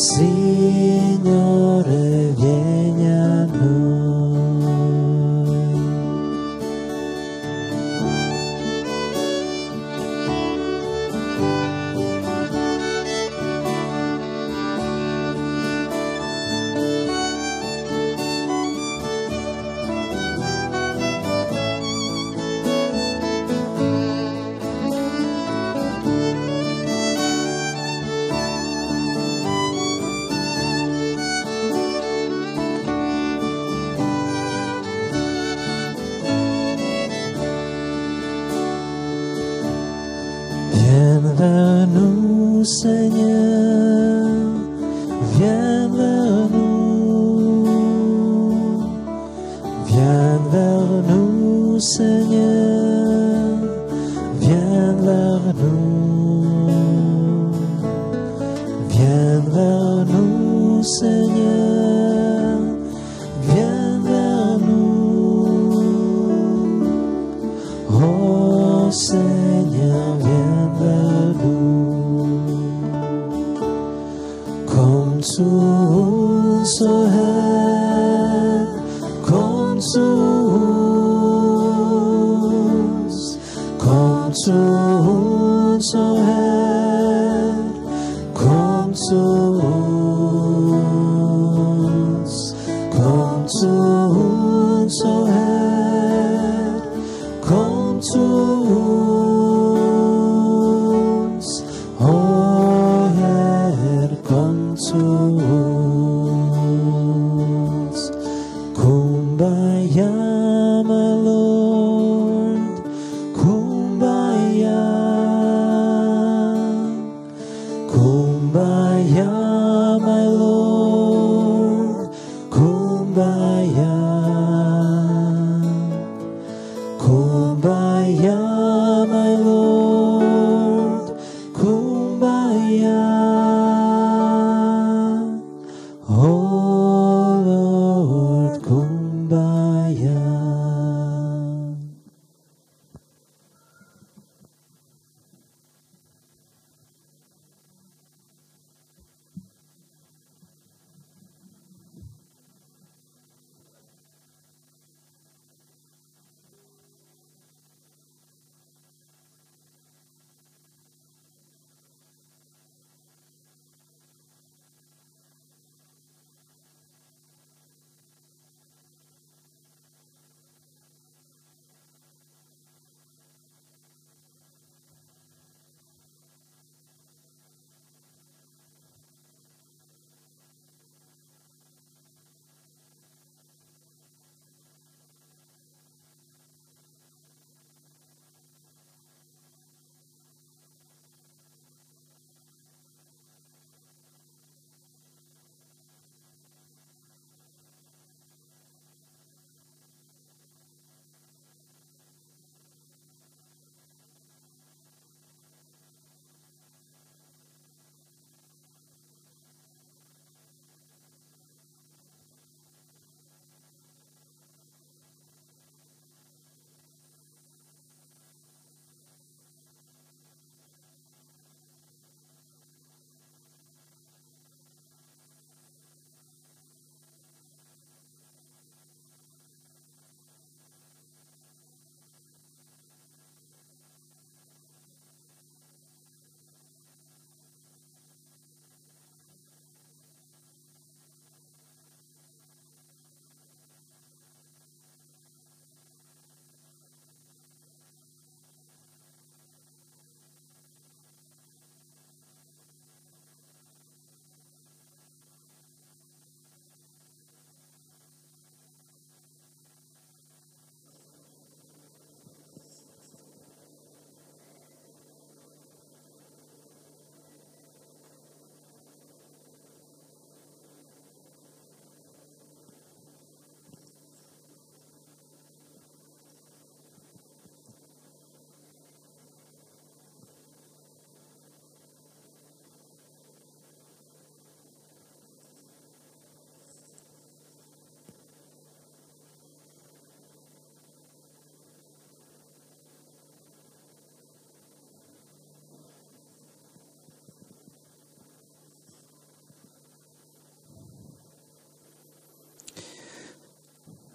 Sim.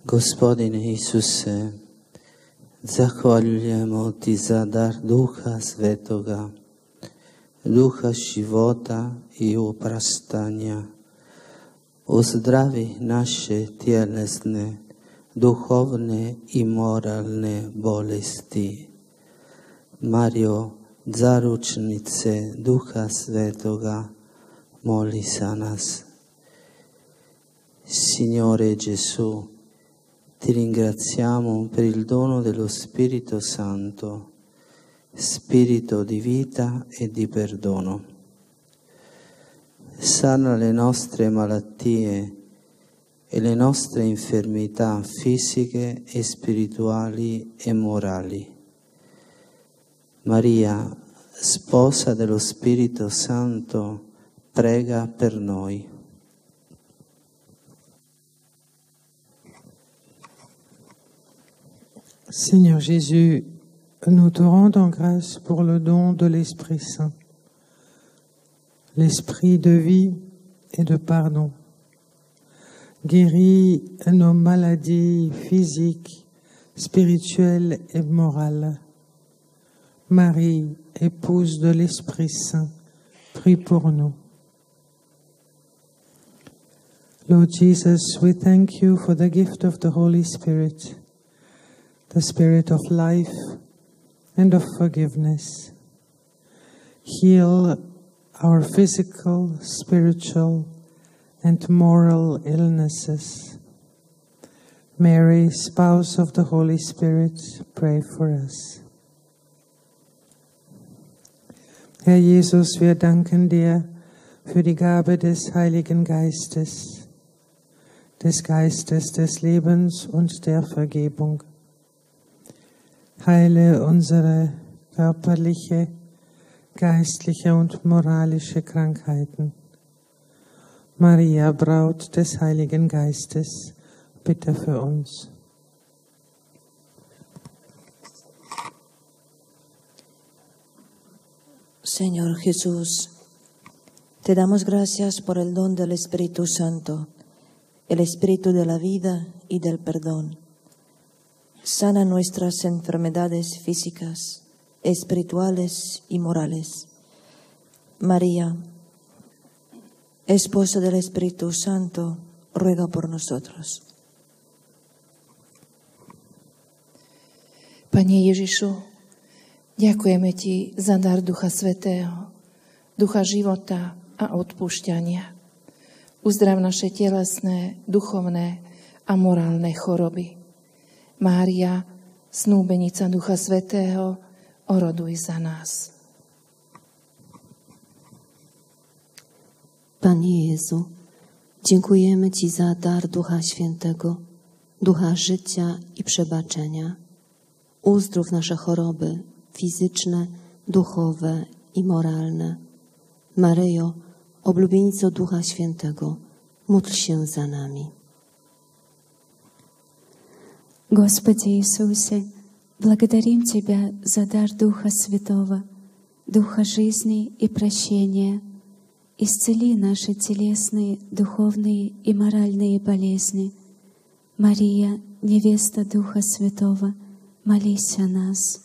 Gospodine Isuse, zahvaljujemo Ti za dar Duha Svetoga, Duha života i uprastanja. Uzdravi naše tjelesne, duhovne i moralne bolesti. Mario, zaručnice Duha Svetoga, moli za nas. Signore Gesù, ti ringraziamo per il dono dello Spirito Santo, spirito di vita e di perdono. Sana le nostre malattie e le nostre infermità fisiche e spirituali e morali. Maria, sposa dello Spirito Santo, prega per noi. Seigneur Jésus, nous te rendons grâce pour le don de l'Esprit Saint, l'Esprit de vie et de pardon. Guéris nos maladies physiques, spirituelles et morales. Marie, épouse de l'Esprit Saint, prie pour nous. Lord Jesus, we thank you for the gift of the Holy Spirit. The spirit of life and of forgiveness. Heal our physical, spiritual, and moral illnesses. Mary, spouse of the Holy Spirit, pray for us. Herr Jesus, wir danken dir für die Gabe des Heiligen Geistes, des Geistes des Lebens und der Vergebung. Heile unsere körperliche, geistliche und moralische Krankheiten. Maria, Braut des Heiligen Geistes, bitte für uns. Señor Jesús, te damos gracias por el don del Espíritu Santo, el Espíritu de la vida y del perdón. Sana nuestras enfermedades físicas, espirituales y morales. María, esposa del Espíritu Santo, ruega por nosotros. Pane Ježišu, ďakujeme Ti za dar Ducha Svetého, Ducha života a odpúšťania. Uzdrav naše telesné, duchovné a morálne choroby. Mária, snúbenica Ducha Svetého, oroduj za nás. Panie Jezu, dziękujemy Ci za dar Ducha Świętego, Ducha życia i przebaczenia. Uzdrów nasze choroby fizyczne, duchowe i moralne. Maryjo, oblubienico Ducha Świętego, módl się za nami. Господи Иисусе, благодарим Тебя за дар Духа Святого, Духа жизни и прощения. Исцели наши телесные, духовные и моральные болезни. Мария, невеста Духа Святого, молись о нас.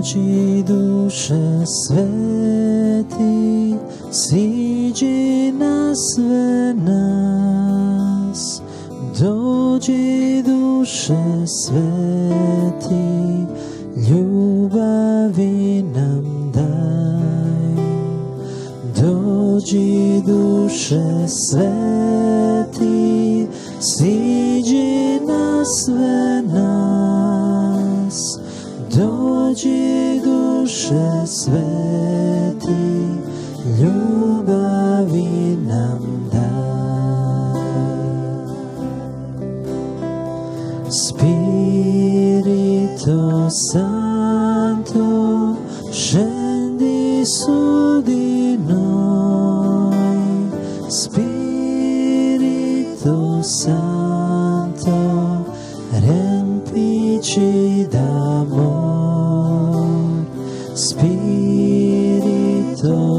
dođi duše sveti, siđi na sve nas. Dođi duše sveti, ljubavi nam daj. Dođi duše sveti, siđi na sve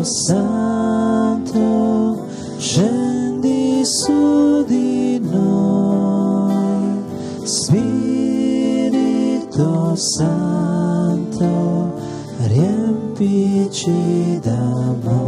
Santo scendi su di noi, Spirito Santo riempici d'amore.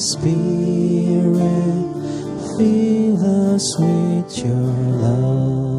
Spirit, fill us with your love.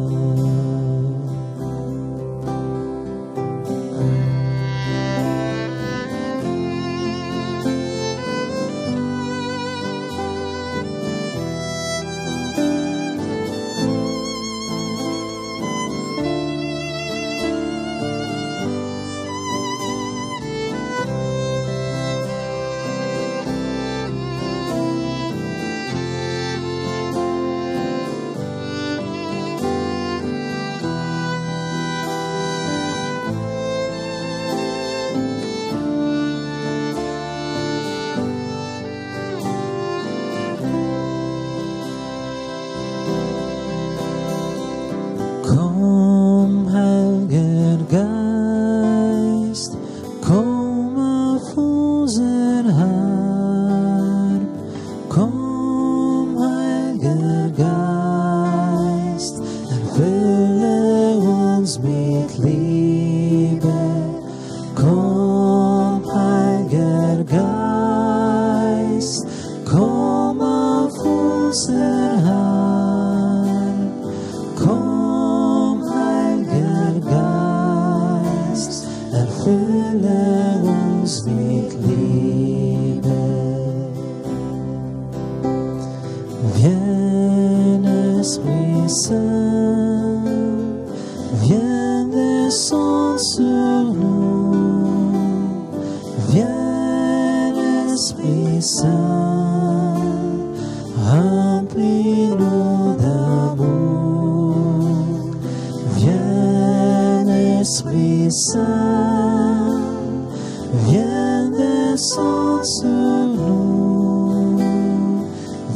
descends sur nous.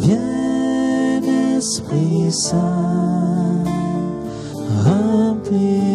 Viens, Esprit Saint, remplis.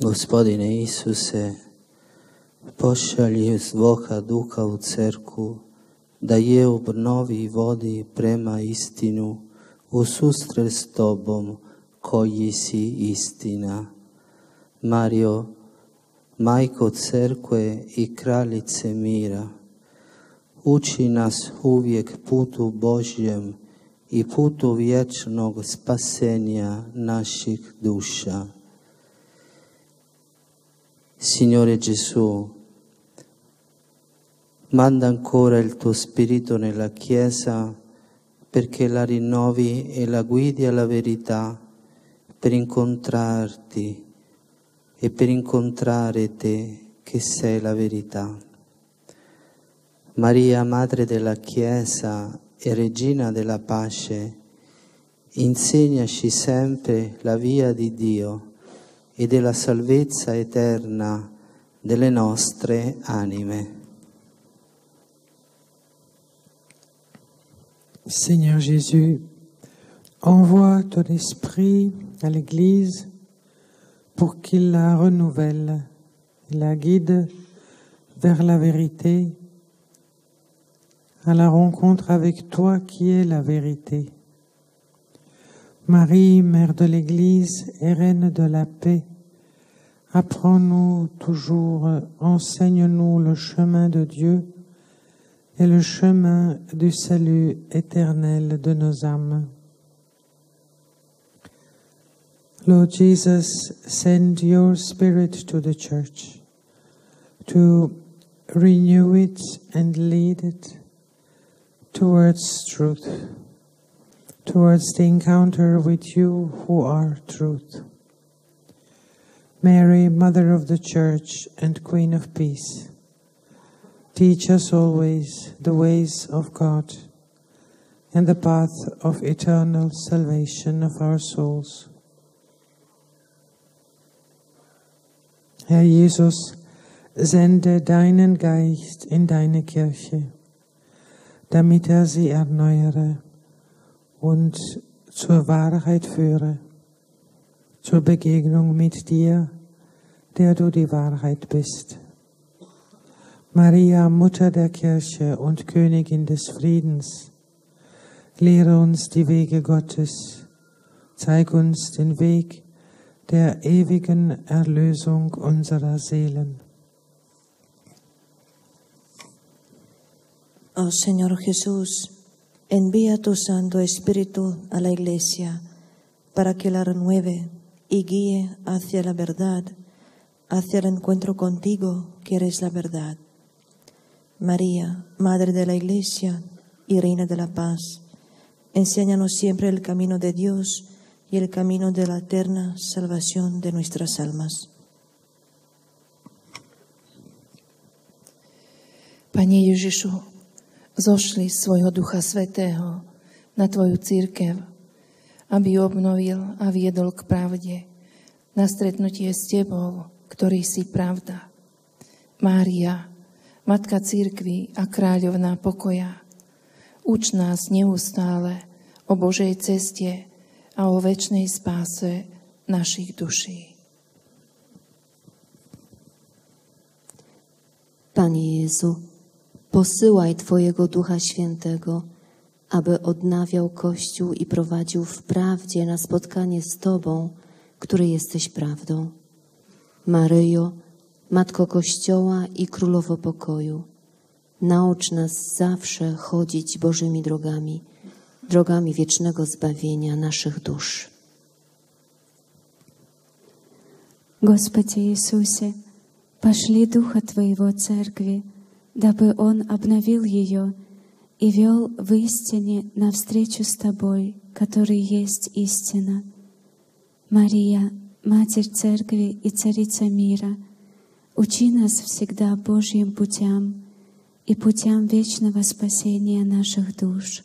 Gospodine Isuse, pošalji svoga duha u cerku, da je obnovi i vodi prema istinu u susret s Tobom, koji si istina. Mario, Majko Cerkve i Kraljice mira, uči nas uvijek putu Božjem i putu vječnog spasenja naših duša. Signore Gesù, manda ancora il tuo Spirito nella Chiesa perché la rinnovi e la guidi alla verità per incontrarti e per incontrare te che sei la verità. Maria, Madre della Chiesa e Regina della Pace, insegnaci sempre la via di Dio e della salvezza eterna delle nostre anime. Seigneur Jésus, envoie ton esprit à l'Église pour qu'il la renouvelle, la guide vers la vérité, à la rencontre avec toi qui es la vérité. Marie, Mère de l'Église et Reine de la paix, apprends-nous toujours, enseigne-nous le chemin de Dieu et le chemin du salut éternel de nos âmes. Lord Jesus, send your Spirit to the Church to renew it and lead it towards truth, towards the encounter with you who are truth. Mary, Mother of the Church and Queen of Peace, teach us always the ways of God and the path of eternal salvation of our souls. Herr Jesus, sende deinen Geist in deine Kirche, damit er sie erneuere und zur Wahrheit führe, zur Begegnung mit dir, der du die Wahrheit bist. Maria, Mutter der Kirche und Königin des Friedens, lehre uns die Wege Gottes, zeig uns den Weg der ewigen Erlösung unserer Seelen. Oh Señor Jesús, envía tu Santo Espíritu a la Iglesia para que la renueve y guíe hacia la verdad, hacia el encuentro contigo, que eres la verdad. María, Madre de la Iglesia y Reina de la Paz, enséñanos siempre el camino de Dios y el camino de la eterna salvación de nuestras almas. Zošli svojho Ducha Svetého na Tvoju církev, aby obnovil a viedol k pravde na stretnutie s Tebou, ktorý si pravda. Mária, Matka církvy a kráľovná pokoja, uč nás neustále o Božej ceste a o väčšnej spáse našich duší. Panie Jezu, posyłaj Twojego Ducha Świętego, aby odnawiał Kościół i prowadził w prawdzie na spotkanie z Tobą, który jesteś prawdą. Maryjo, Matko Kościoła i Królowo Pokoju, naucz nas zawsze chodzić Bożymi drogami, drogami wiecznego zbawienia naszych dusz. Господи Иисусе, пошли Духа Твоего Церкви, дабы Он обновил ее и вел в истине навстречу с Тобой, который есть истина. Мария, Матерь Церкви и Царица мира, учи нас всегда Божьим путям и путям вечного спасения наших душ.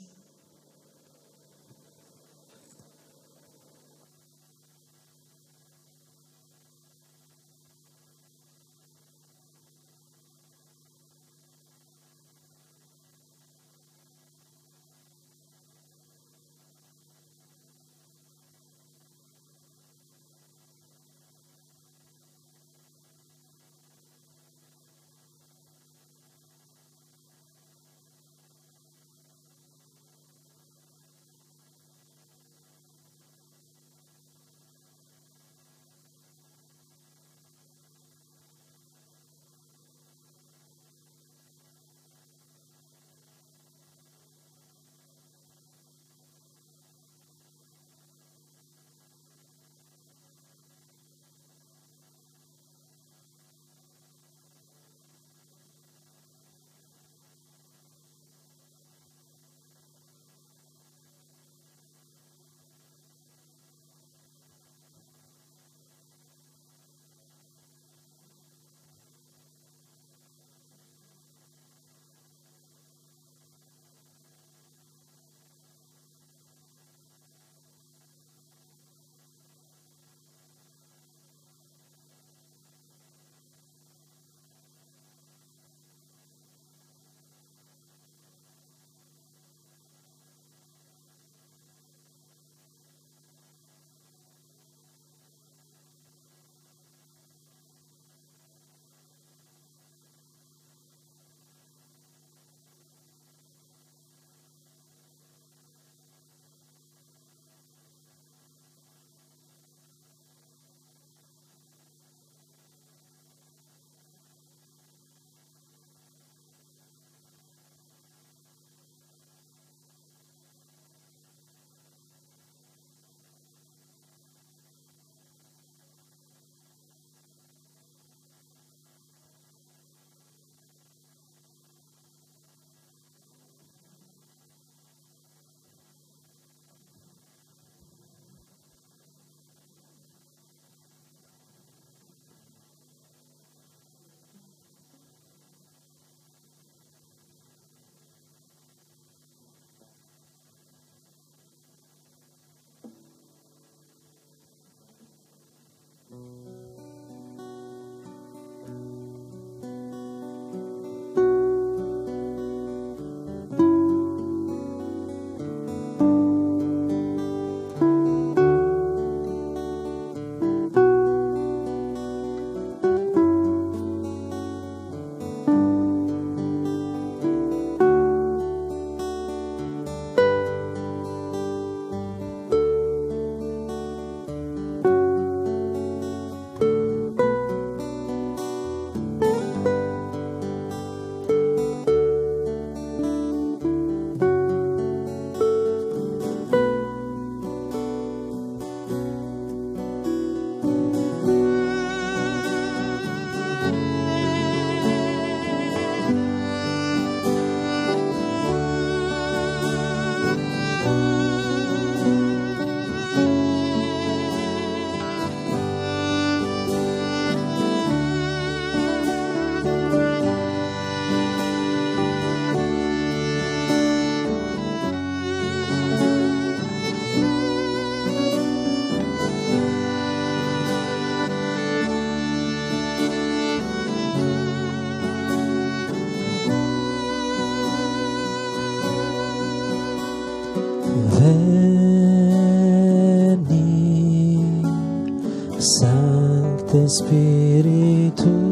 Espíritu.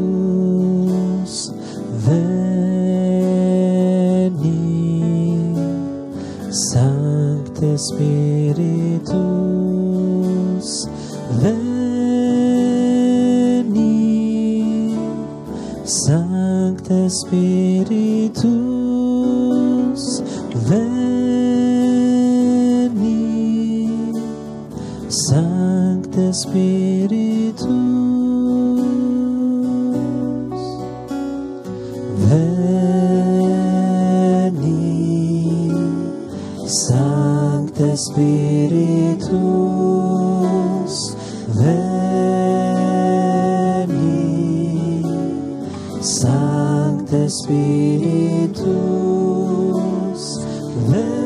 Spiritus veni. Sancte Spiritus veni.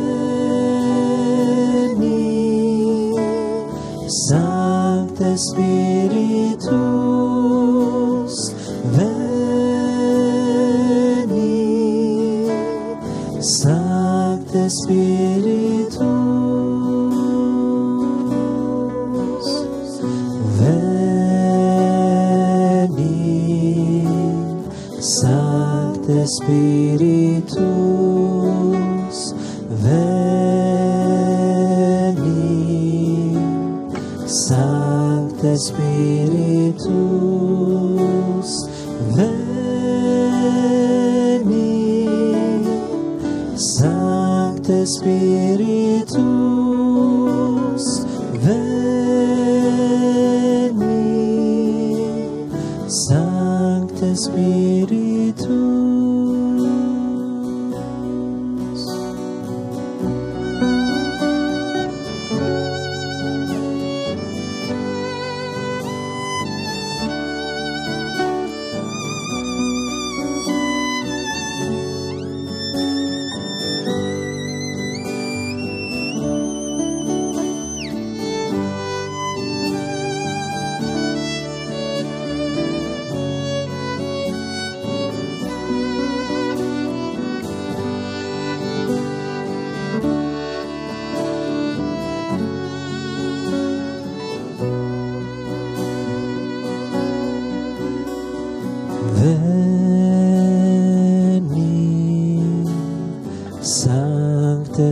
be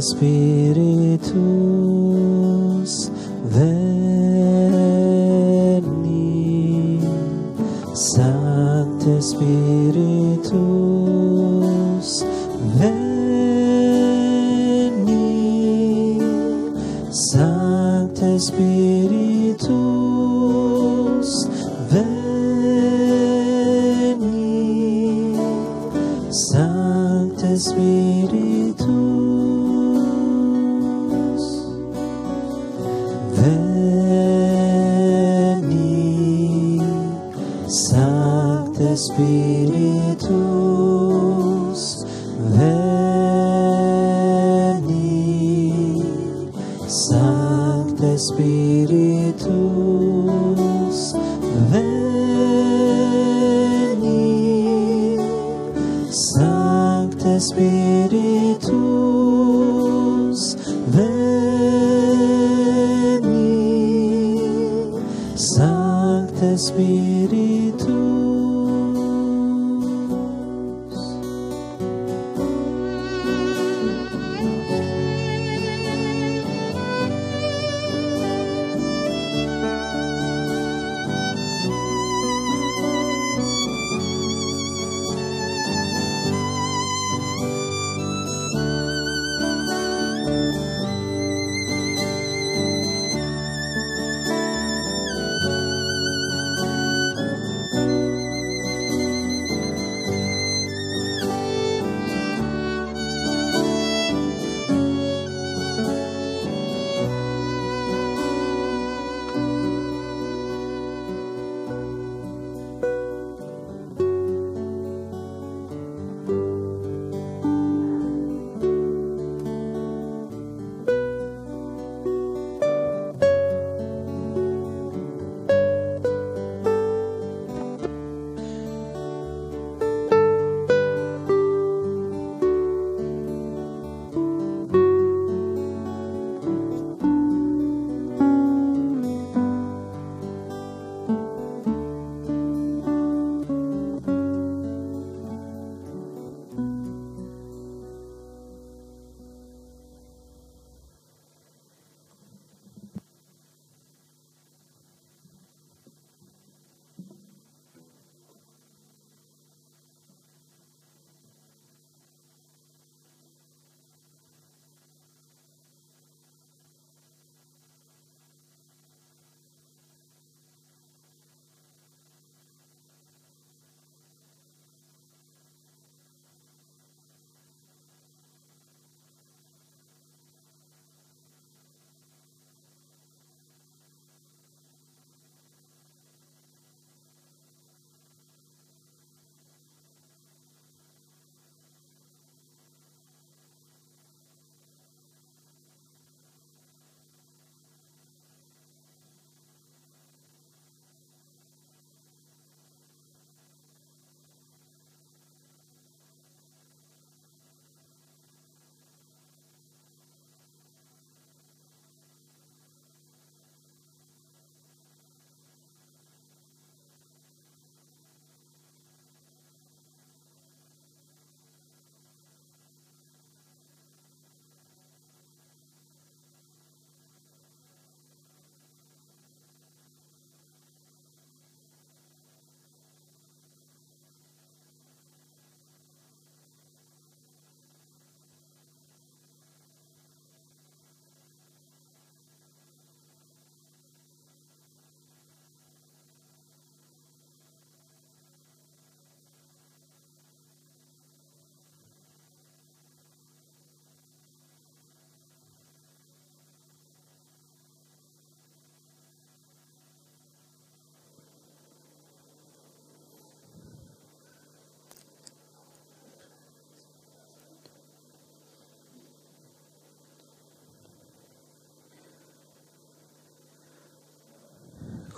Espíritus, veni, Sancte Santo Espíritus, veni. y Espíritus.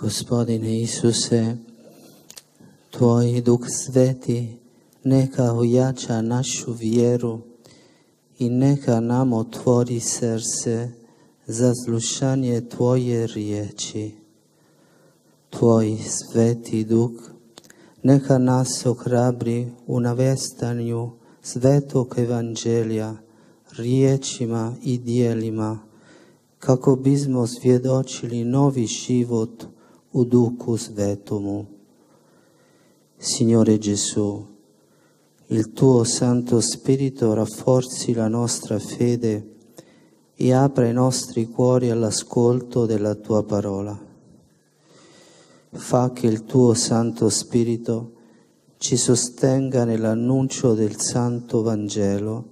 Gospodine Isuse, Tvoj Duh Sveti neka ojača našu vjeru i neka nam otvori srce za slušanje Tvoje riječi. Tvoj Sveti Duh neka nas ohrabri u navestanju Svetog Evanđelja riječima i dijelima kako bismo svjedočili novi život u Duhu Svetomu. Signore Gesù, il tuo Santo Spirito rafforzi la nostra fede e apra i nostri cuori all'ascolto della tua parola. Fa che il tuo Santo Spirito ci sostenga nell'annuncio del Santo Vangelo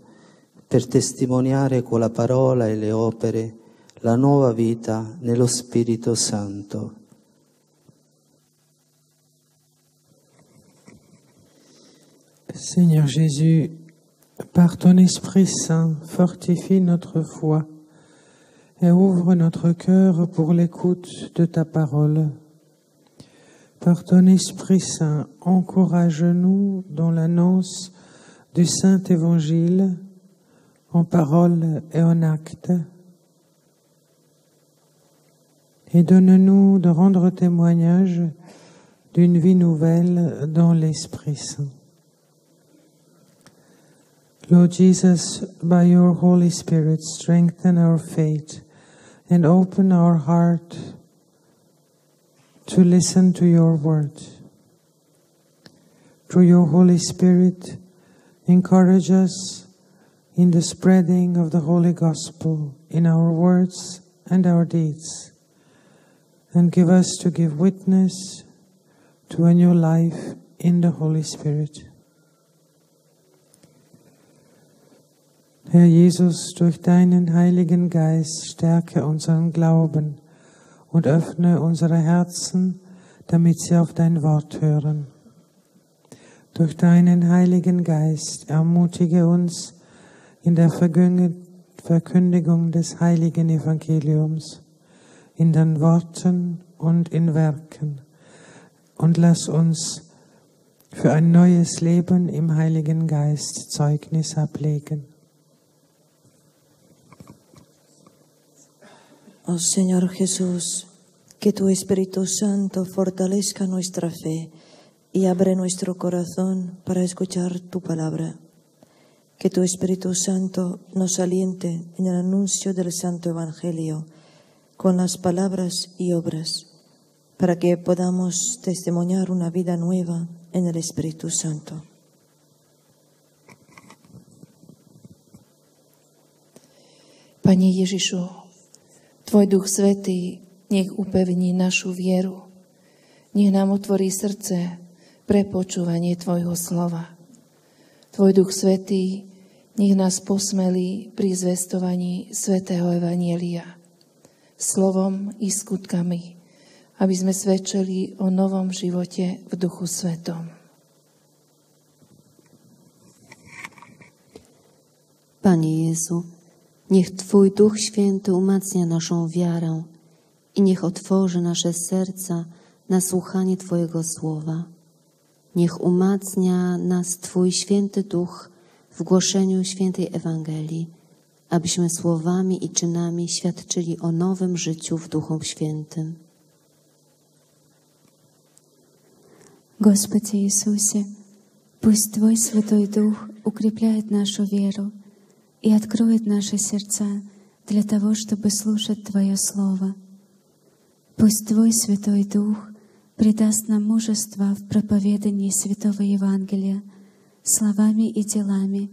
per testimoniare con la parola e le opere la nuova vita nello Spirito Santo. Seigneur Jésus, par ton Esprit Saint, fortifie notre foi et ouvre notre cœur pour l'écoute de ta parole. Par ton Esprit Saint, encourage-nous dans l'annonce du Saint Évangile en parole et en acte. Et donne-nous de rendre témoignage d'une vie nouvelle dans l'Esprit Saint. Lord Jesus, by your Holy Spirit, strengthen our faith and open our heart to listen to your word. Through your Holy Spirit, encourage us in the spreading of the Holy Gospel in our words and our deeds, and give us to give witness to a new life in the Holy Spirit. Herr Jesus, durch deinen Heiligen Geist stärke unseren Glauben und öffne unsere Herzen, damit sie auf dein Wort hören. Durch deinen Heiligen Geist ermutige uns in der Verkündigung des heiligen Evangeliums, in den Worten und in Werken. Und lass uns für ein neues Leben im Heiligen Geist Zeugnis ablegen. Oh Señor Jesús, que tu Espíritu Santo fortalezca nuestra fe y abre nuestro corazón para escuchar tu palabra. Que tu Espíritu Santo nos aliente en el anuncio del Santo Evangelio con las palabras y obras, para que podamos testimoniar una vida nueva en el Espíritu Santo. Tvoj Duch Svetý nech upevní našu vieru. Nech nám otvorí srdce pre počúvanie Tvojho slova. Tvoj Duch Svetý nech nás posmelí pri zvestovaní Svetého Evanielia. Slovom i skutkami, aby sme svedčili o novom živote v Duchu Svetom. Panie Jezu, niech Twój Duch Święty umacnia naszą wiarę i niech otworzy nasze serca na słuchanie Twojego słowa. Niech umacnia nas Twój święty duch w głoszeniu świętej Ewangelii, abyśmy słowami i czynami świadczyli o nowym życiu w Duchu Świętym. Господи Иисусе, пусть Твой Святой Дух укрепляет нашу веру и откроет наши сердца для того, чтобы слушать Твое Слово. Пусть Твой Святой Дух придаст нам мужество в проповедании Святого Евангелия словами и делами,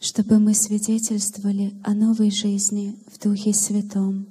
чтобы мы свидетельствовали о новой жизни в Духе Святом.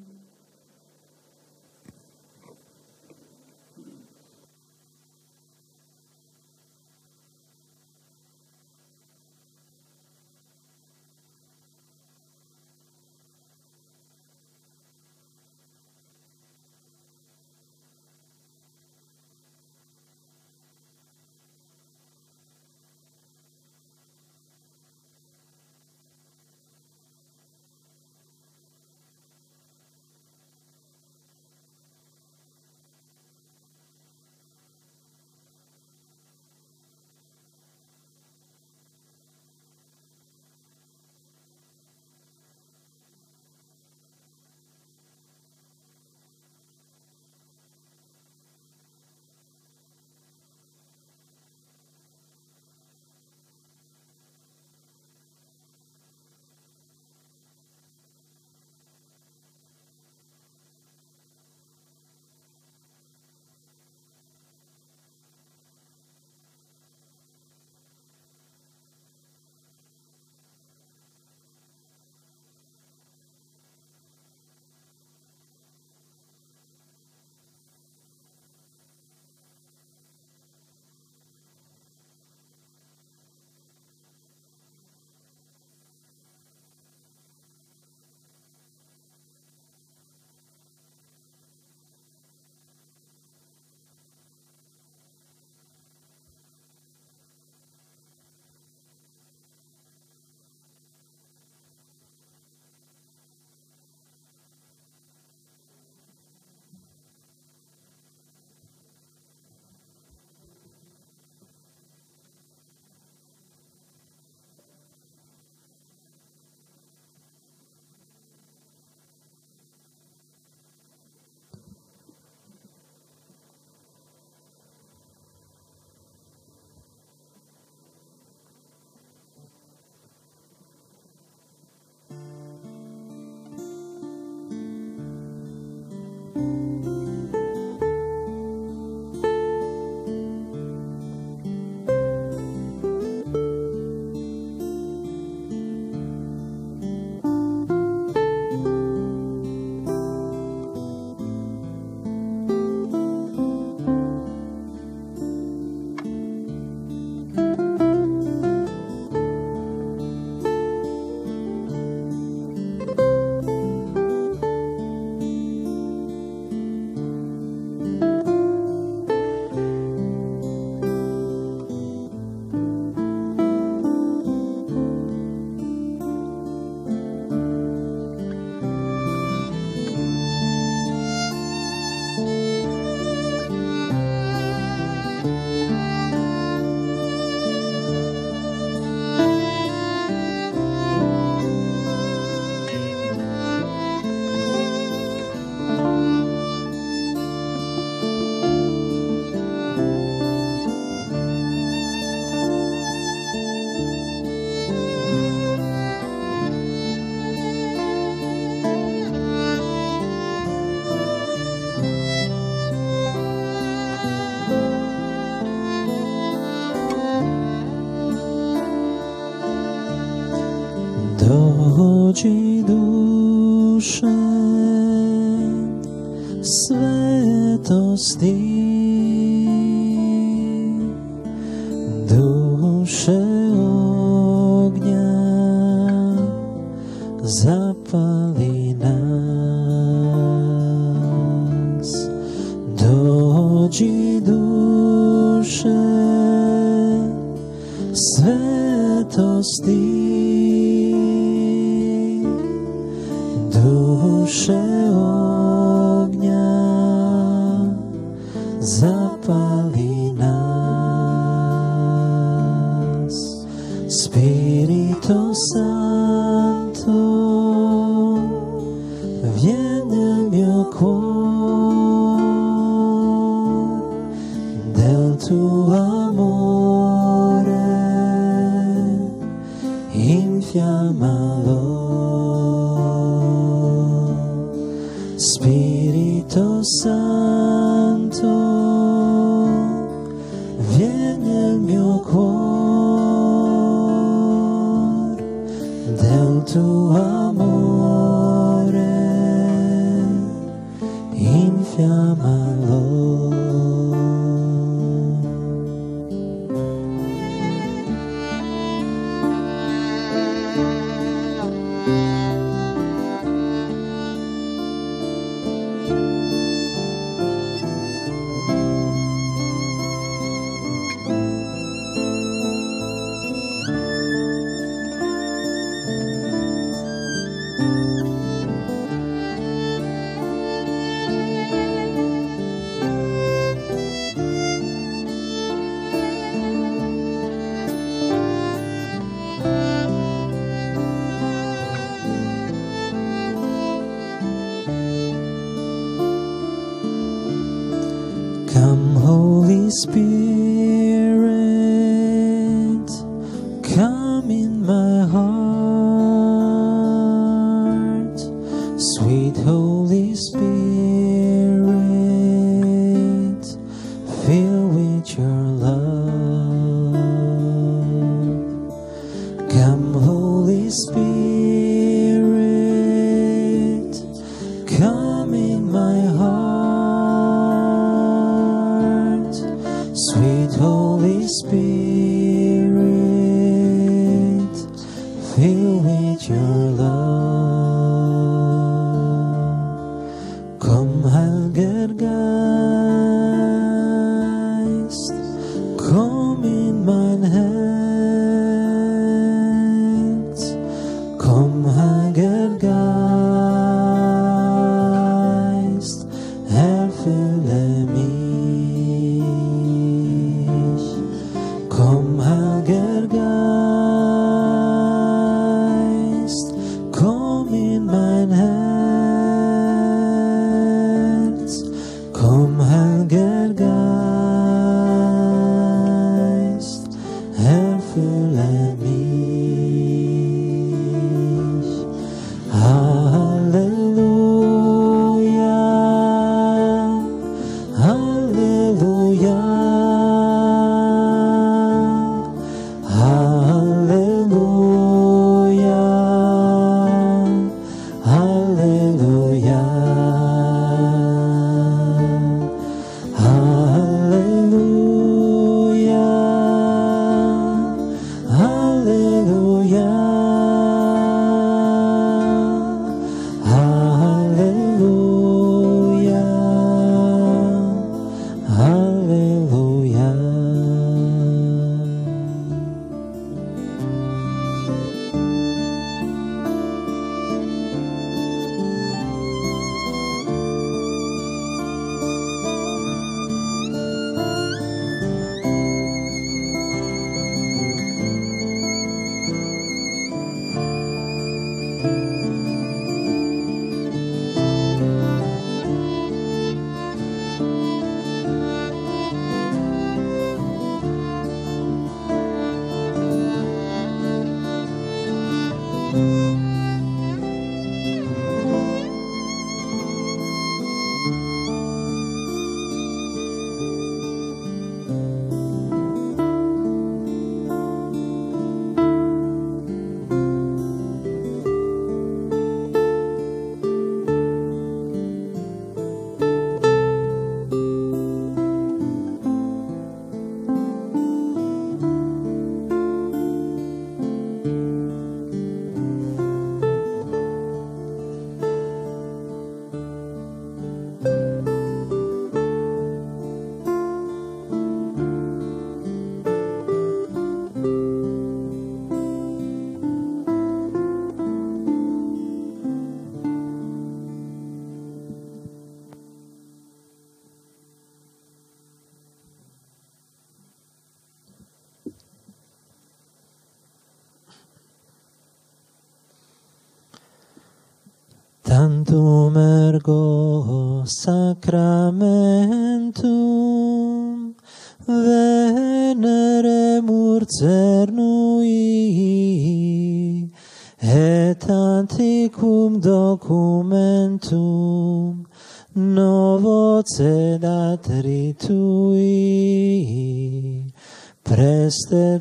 Viens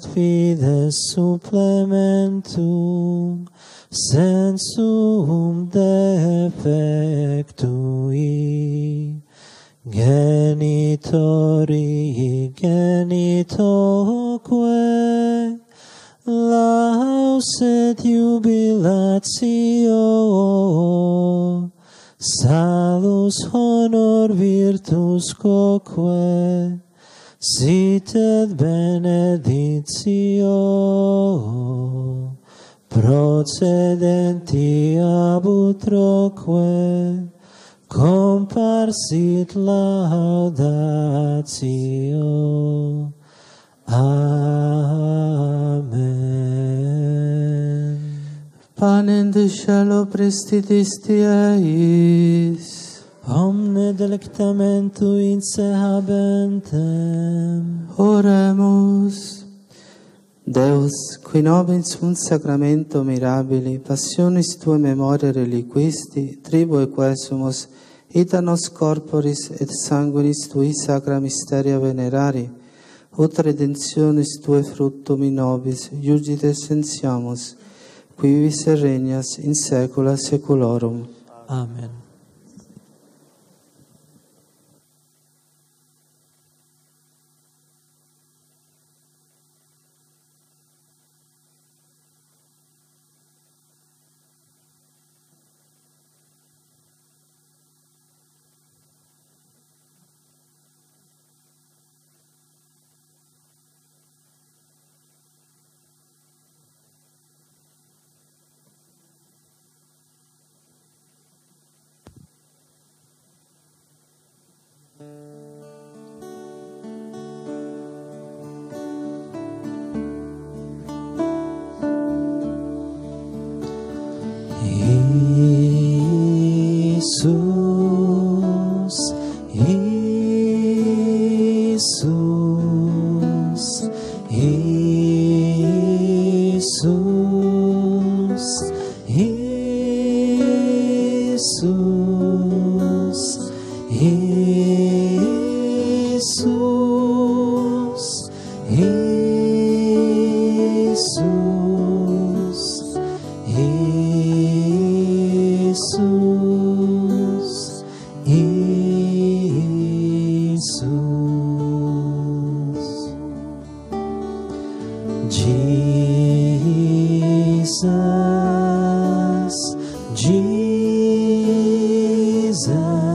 fides supplementum sensum defectui. Genitori genitoque laus et jubilatio salus honor virtus quoque sit et beneditio procedenti ab comparsit laudatio. Amen. Panem de cielo prestitis omne delectamentu in se habentem. Oremus. Deus, qui nobis un sacramento mirabili, passionis tue memoria reliquisti, tribo quesumus, ita nos corporis et sanguinis tui sacra mysteria venerari, ut redentionis tue fructum in nobis, iugit essentiamus, qui vivis regnas in saecula saeculorum. Amen. Jesus,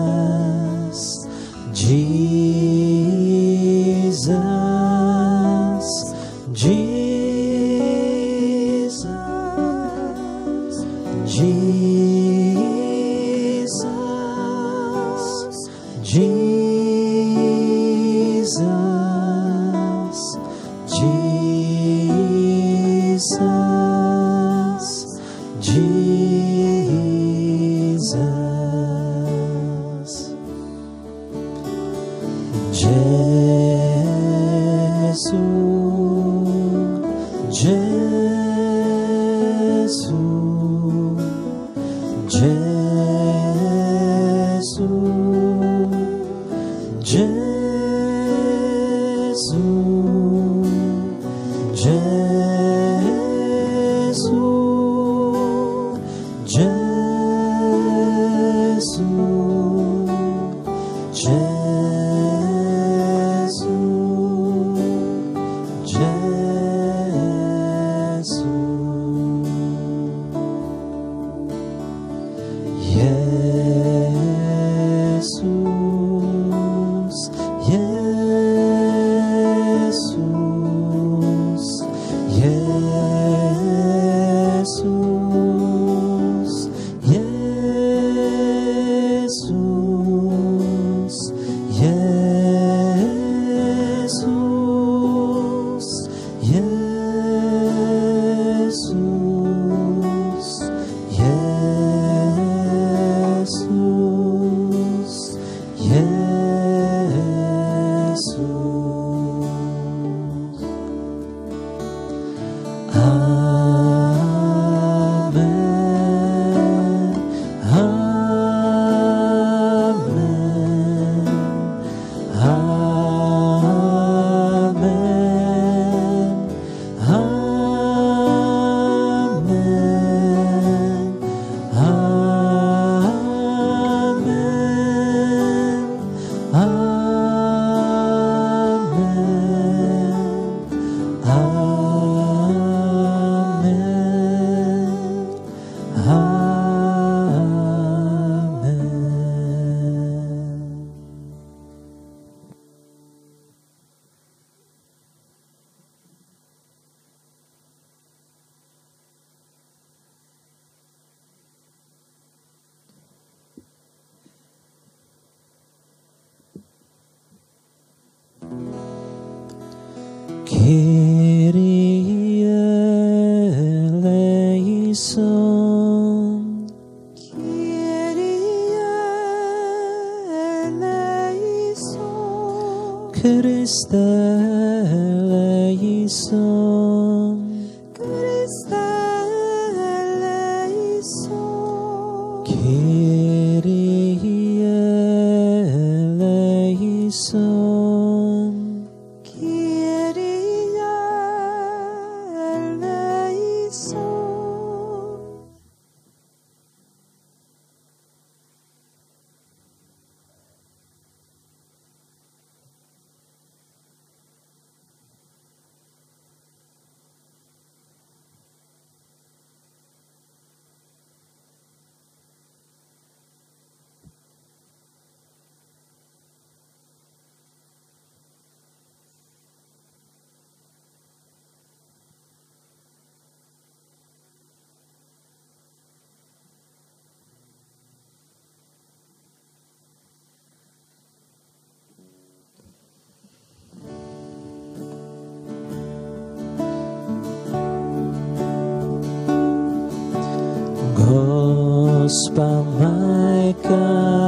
Gospa my moja,